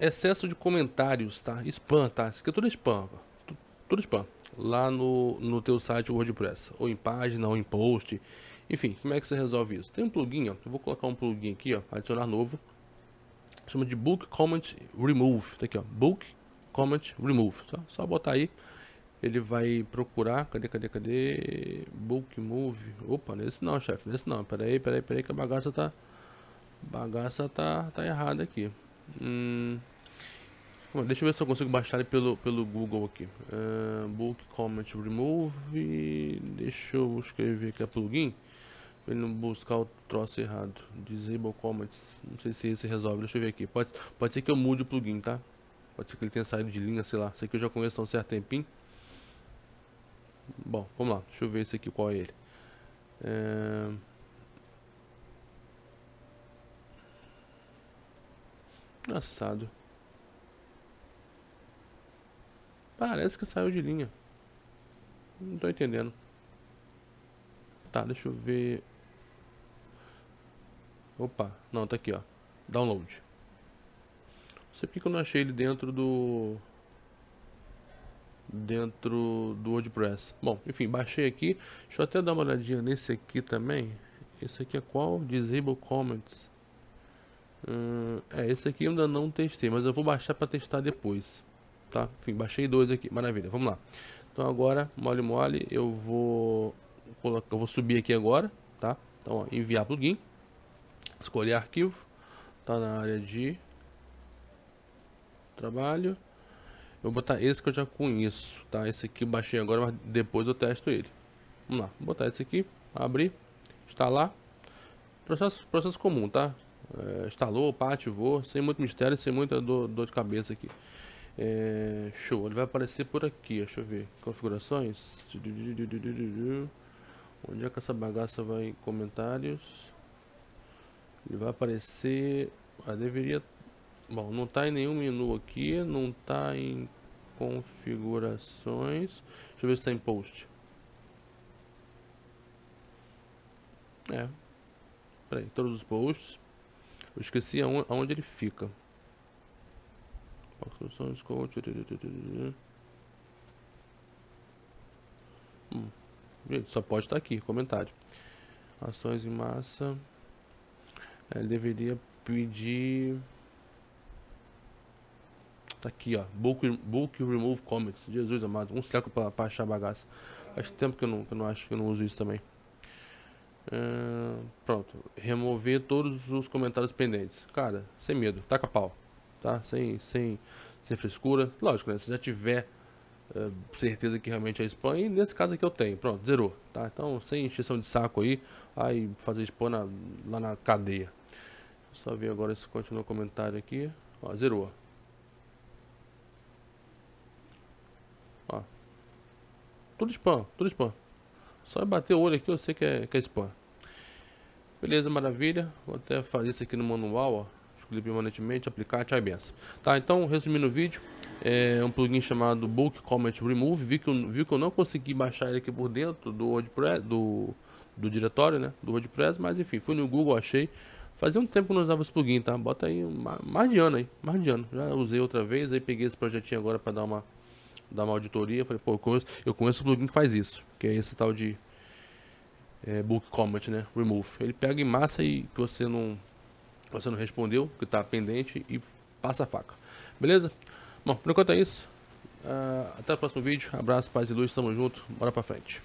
excesso de comentários, tá? Spam, tá? Isso aqui é tudo spam, tudo spam. Lá no, no teu site WordPress, ou em página, ou em post, enfim, como é que você resolve isso? Tem um plugin, ó, eu vou colocar um plugin aqui, ó, adicionar novo, chama de Book Comment Remove, tá aqui ó, Book Comment Remove, só, só botar aí, ele vai procurar, cadê, cadê, cadê, Book Move, opa, nesse não, chefe, nesse não, peraí, peraí, peraí que a bagaça tá, bagaça tá, tá errada aqui, hum... Deixa eu ver se eu consigo baixar ele pelo, pelo Google aqui. Uh, book Comment Remove. Deixa eu escrever aqui a plugin. Pra ele não buscar o troço errado. Disable Comments. Não sei se esse resolve. Deixa eu ver aqui. Pode, pode ser que eu mude o plugin, tá? Pode ser que ele tenha saído de linha, sei lá. Esse aqui eu já conheço há um certo tempinho. Bom, vamos lá. Deixa eu ver esse aqui, qual é ele. É... Engraçado. Parece que saiu de linha. Não tô entendendo. Tá, deixa eu ver. Opa, não, tá aqui, ó. Download. Não sei porque eu não achei ele dentro do... Dentro do WordPress. Bom, enfim, baixei aqui. Deixa eu até dar uma olhadinha nesse aqui também. Esse aqui é qual? Disable Comments. Hum, é, esse aqui eu ainda não testei, mas eu vou baixar para testar depois tá? Enfim, baixei dois aqui, maravilha, vamos lá. Então agora, mole mole, eu vou colocar, eu vou subir aqui agora, tá? Então, ó, enviar plugin, escolher arquivo, tá na área de trabalho. Eu vou botar esse que eu já conheço, tá? Esse aqui eu baixei agora, mas depois eu testo ele. Vamos lá, vou botar esse aqui, abrir, instalar. Processo, processo comum, tá? É, instalou, pá, ativou, sem muito mistério, sem muita dor, dor de cabeça aqui. É, show, ele vai aparecer por aqui, deixa eu ver. Configurações. Onde é que essa bagaça vai comentários? Ele vai aparecer. Ah, deveria. Bom, não está em nenhum menu aqui, não está em configurações. Deixa eu ver se está em post. É. Peraí, todos os posts. Eu esqueci aonde, ele fica. Hum, gente, só pode estar aqui, comentário. Ações em massa. É, ele deveria pedir. Tá aqui, ó. Book, book remove comments. Jesus amado. Um século pra, pra achar bagaça. Faz tempo que eu não, que eu não acho que eu não uso isso também. É, pronto. Remover todos os comentários pendentes. Cara, sem medo. Taca pau tá? Sem, sem, sem frescura. Lógico, né? Se já tiver uh, certeza que realmente é spam, e nesse caso aqui eu tenho, pronto, zerou, tá? Então, sem encheção de saco aí, aí fazer spam na, lá na cadeia. Só ver agora se continua o comentário aqui. Ó, zerou. Ó. Tudo spam, tudo spam. Só bater o olho aqui eu sei que é, que é spam. Beleza, maravilha. Vou até fazer isso aqui no manual, ó permanentemente, aplicar, tchau e benção. Tá, então, resumindo o vídeo, é um plugin chamado Bulk Comment Remove, vi que, eu, vi que eu não consegui baixar ele aqui por dentro do WordPress, do, do diretório, né, do WordPress, mas enfim, fui no Google, achei. Fazia um tempo que eu não usava esse plugin, tá? Bota aí, mais de ano aí, mais de ano. Já usei outra vez, aí peguei esse projetinho agora para dar uma, dar uma auditoria. Falei, pô, eu conheço, eu conheço o plugin que faz isso, que é esse tal de é, Bulk Comment, né, Remove. Ele pega em massa e que você não você não respondeu, que está pendente e passa a faca. Beleza? Bom, por enquanto é isso. Uh, até o próximo vídeo. Abraço, paz e luz. Tamo junto. Bora pra frente.